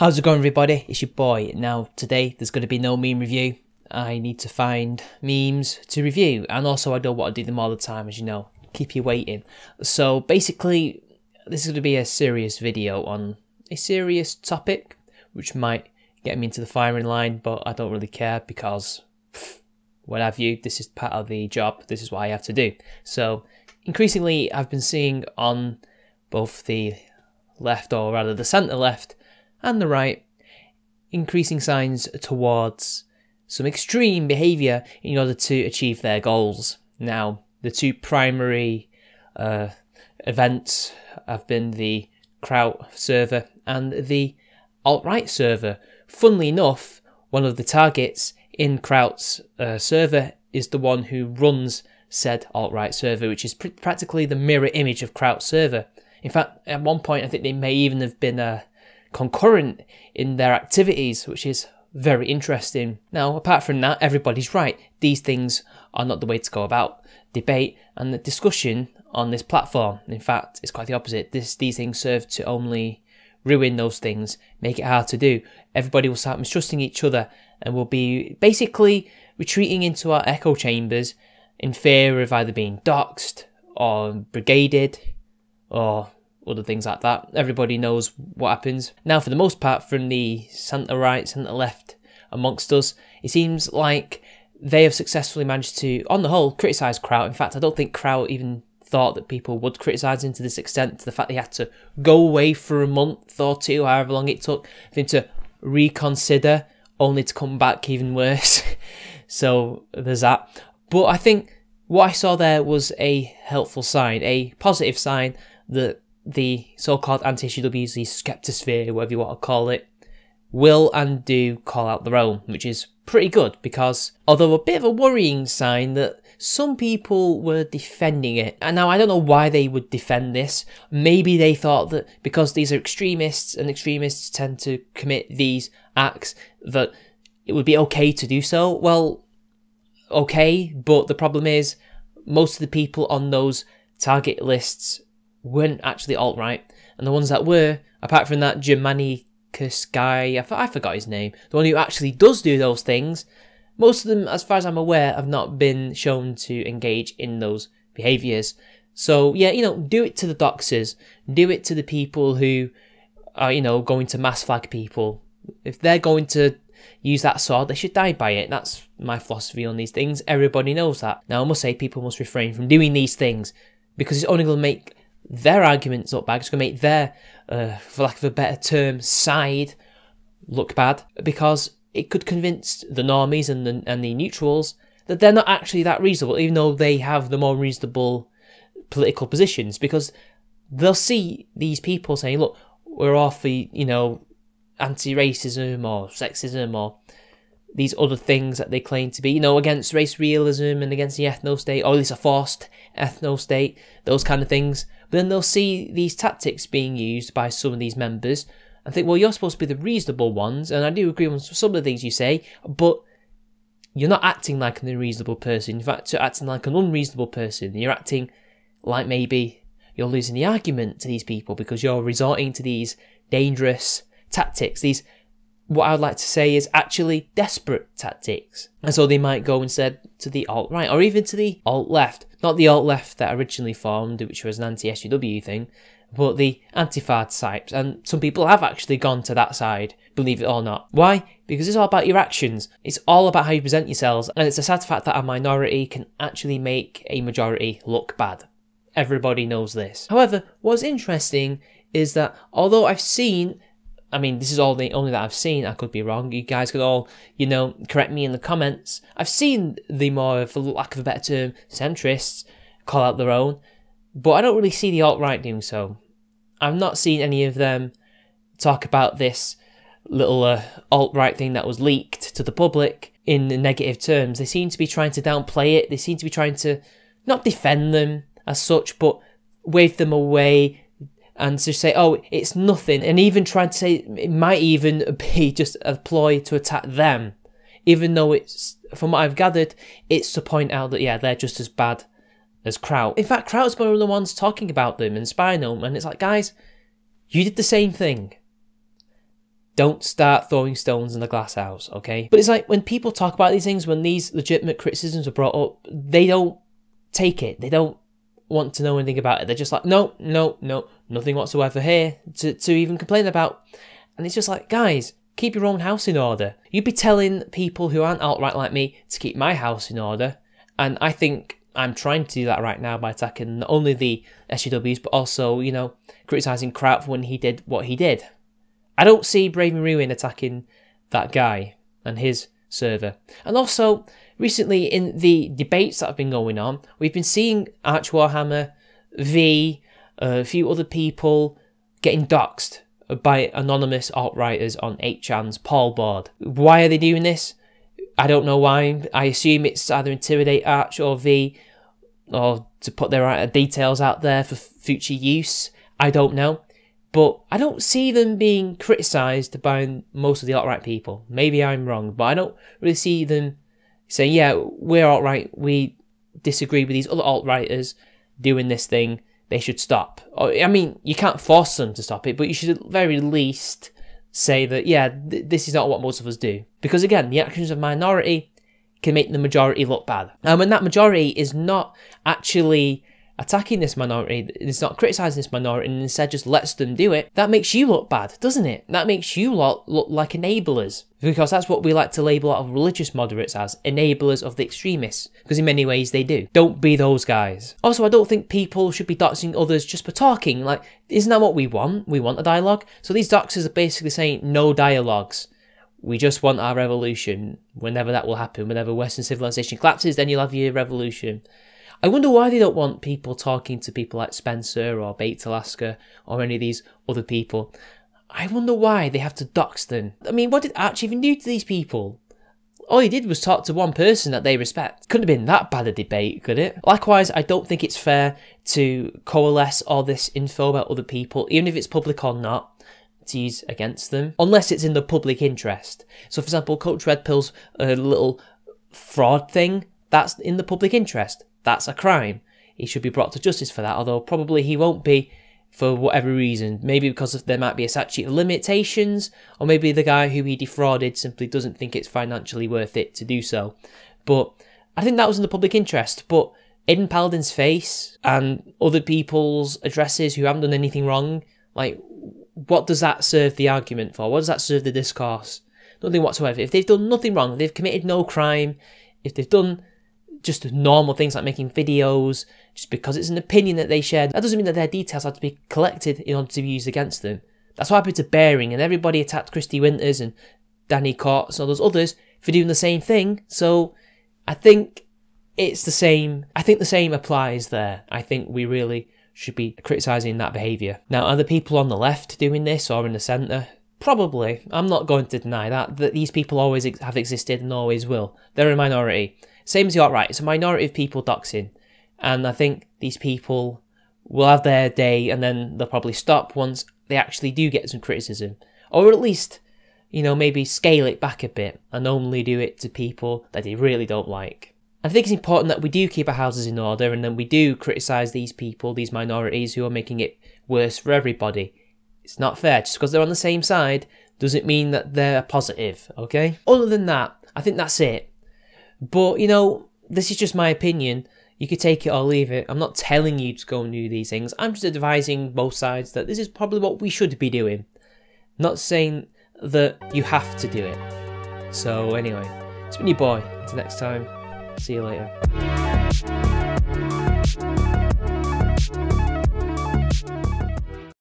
How's it going everybody? It's your boy. Now today there's going to be no meme review. I need to find memes to review and also I don't want to do them all the time as you know. Keep you waiting. So basically this is going to be a serious video on a serious topic which might get me into the firing line but I don't really care because pff, what have you, this is part of the job, this is what I have to do. So increasingly I've been seeing on both the left or rather the centre left and the right, increasing signs towards some extreme behaviour in order to achieve their goals. Now, the two primary uh, events have been the Kraut server and the alt-right server. Funnily enough, one of the targets in Kraut's uh, server is the one who runs said alt-right server, which is pr practically the mirror image of Kraut's server. In fact, at one point, I think they may even have been uh, concurrent in their activities, which is very interesting. Now, apart from that, everybody's right. These things are not the way to go about debate and the discussion on this platform. In fact, it's quite the opposite. This, these things serve to only ruin those things, make it hard to do. Everybody will start mistrusting each other and will be basically retreating into our echo chambers in fear of either being doxxed or brigaded or other things like that. Everybody knows what happens. Now, for the most part, from the centre right, centre left amongst us, it seems like they have successfully managed to, on the whole, criticise Kraut. In fact, I don't think Kraut even thought that people would criticise him to this extent, to the fact that he had to go away for a month or two, however long it took for him to reconsider, only to come back even worse. so there's that. But I think what I saw there was a helpful sign, a positive sign that the so-called anti-SJWs, the skeptosphere, whatever you want to call it, will and do call out their own, which is pretty good because although a bit of a worrying sign that some people were defending it. And now I don't know why they would defend this. Maybe they thought that because these are extremists and extremists tend to commit these acts that it would be okay to do so. Well, okay, but the problem is most of the people on those target lists weren't actually alt right, and the ones that were, apart from that Germanicus guy, I, I forgot his name, the one who actually does do those things, most of them, as far as I'm aware, have not been shown to engage in those behaviours. So yeah, you know, do it to the doxers, do it to the people who are, you know, going to mass flag people. If they're going to use that sword, they should die by it. That's my philosophy on these things. Everybody knows that. Now, I must say, people must refrain from doing these things because it's only to make their arguments look bad. It's going to make their, uh, for lack of a better term, side look bad because it could convince the normies and the, and the neutrals that they're not actually that reasonable, even though they have the more reasonable political positions. Because they'll see these people saying, "Look, we're off the you know anti-racism or sexism or these other things that they claim to be, you know, against race realism and against the ethno state, or at least a forced ethno state, those kind of things. But then they'll see these tactics being used by some of these members and think, well, you're supposed to be the reasonable ones, and I do agree with some of the things you say, but you're not acting like an unreasonable person. In fact, you're acting like an unreasonable person. You're acting like maybe you're losing the argument to these people because you're resorting to these dangerous tactics, these what I would like to say is actually desperate tactics. And so they might go instead to the alt right or even to the alt left. Not the alt left that originally formed, which was an anti SJW thing, but the Antifa types. And some people have actually gone to that side, believe it or not. Why? Because it's all about your actions. It's all about how you present yourselves. And it's a sad fact that a minority can actually make a majority look bad. Everybody knows this. However, what's interesting is that although I've seen I mean, this is all the only that I've seen. I could be wrong. You guys could all, you know, correct me in the comments. I've seen the more, for lack of a better term, centrists call out their own, but I don't really see the alt right doing so. I've not seen any of them talk about this little uh, alt right thing that was leaked to the public in negative terms. They seem to be trying to downplay it. They seem to be trying to not defend them as such, but wave them away, and to say, oh, it's nothing, and even trying to say it might even be just a ploy to attack them, even though it's, from what I've gathered, it's to point out that, yeah, they're just as bad as Kraut. In fact, Kraut's one of the ones talking about them and spying on them, and it's like, guys, you did the same thing. don't start throwing stones in the glass house, okay? But it's like when people talk about these things, when these legitimate criticisms are brought up, they don't take it. They don't want to know anything about it. They're just like, no, no, no, nothing whatsoever here to, to even complain about. And it's just like, guys, keep your own house in order. You'd be telling people who aren't alt-right like me to keep my house in order. And I think I'm trying to do that right now by attacking not only the SJWs, but also, you know, criticising Kraut when he did what he did. I don't see Braving Ruin attacking that guy and his server. And also, recently in the debates that have been going on, we've been seeing Arch Warhammer, V, a few other people getting doxxed by anonymous alt-righters on 8chan's /pol/ board. Why are they doing this? I don't know why. I assume it's either intimidate Arch or V, or to put their uh, details out there for future use. I don't know. But I don't see them being criticised by most of the alt-right people. Maybe I'm wrong, but I don't really see them saying, yeah, we're alt-right, we disagree with these other alt-righters doing this thing, they should stop. Oh, I mean, you can't force them to stop it, but you should at very least say that, yeah, th- this is not what most of us do. Because again, the actions of minority can make the majority look bad. And when that majority is not actually attacking this minority, it's not criticizing this minority, and instead just lets them do it, that makes you look bad, doesn't it? That makes you look, look like enablers. Because that's what we like to label lot of religious moderates as enablers of the extremists. Because in many ways they do. Don't be those guys. Also, I don't think people should be doxing others just for talking. Like, isn't that what we want? We want a dialogue. So these doxers are basically saying no dialogues. We just want our revolution. Whenever that will happen, whenever Western civilization collapses, then you'll have your revolution. I wonder why they don't want people talking to people like Spencer or Baked Alaska or any of these other people. I wonder why they have to dox them. I mean, what did Arch even do to these people? All he did was talk to one person that they respect. Couldn't have been that bad a debate, could it? Likewise, I don't think it's fair to coalesce all this info about other people, even if it's public or not, to use against them, unless it's in the public interest. So, for example, Coach Red Pill's a uh, little fraud thing, that's in the public interest. That's a crime. He should be brought to justice for that, although probably he won't be for whatever reason. Maybe because there might be a statute of limitations, or maybe the guy who he defrauded simply doesn't think it's financially worth it to do so. But I think that was in the public interest. But Aydin Paladin's face and other people's addresses who haven't done anything wrong, like, what does that serve the argument for? What does that serve the discourse? Nothing whatsoever. If they've done nothing wrong, they've committed no crime, if they've done just normal things like making videos, just because it's an opinion that they shared, that doesn't mean that their details have to be collected in order to be used against them. That's what happened to Bearing, and everybody attacked Kristi Winters and Danny Courts and all those others for doing the same thing. So I think it's the same. I think the same applies there. I think we really should be criticising that behaviour. Now, are the people on the left doing this or in the centre? Probably. I'm not going to deny that, that these people always have existed and always will. They're a minority. Same as the alt-right, it's a minority of people doxing. And I think these people will have their day and then they'll probably stop once they actually do get some criticism. Or at least, you know, maybe scale it back a bit and only do it to people that they really don't like. I think it's important that we do keep our houses in order and then we do criticise these people, these minorities who are making it worse for everybody. It's not fair. Just because they're on the same side doesn't mean that they're positive, okay? Other than that, I think that's it. But, you know, this is just my opinion. You could take it or leave it. I'm not telling you to go and do these things. I'm just advising both sides that this is probably what we should be doing. Not saying that you have to do it. So, anyway, it's been your boy. Until next time, see you later.